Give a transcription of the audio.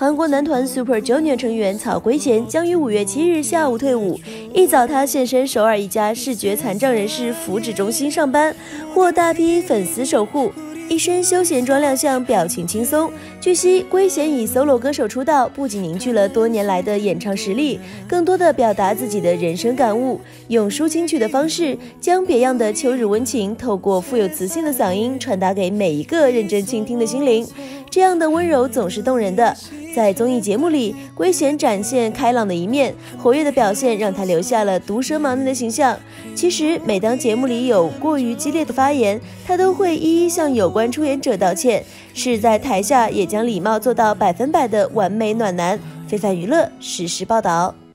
韩国男团 Super Junior 成员曹圭贤将于五月七日下午退伍。一早，他现身首尔一家视觉残障人士福祉中心上班，获大批粉丝守护。一身休闲装亮相，表情轻松。据悉，圭贤以 solo 歌手出道，不仅凝聚了多年来的演唱实力，更多的表达自己的人生感悟，用抒情曲的方式，将别样的秋日温情，透过富有磁性的嗓音，传达给每一个认真倾听的心灵。这样的温柔总是动人的。在综艺节目里，圭贤展现开朗的一面，活跃的表现让他留下了毒舌忙内的形象。其实，每当节目里有过于激烈的发言，他都会一一向有关出演者道歉，是在台下也将礼貌做到百分百的完美暖男。非凡娱乐实时报道。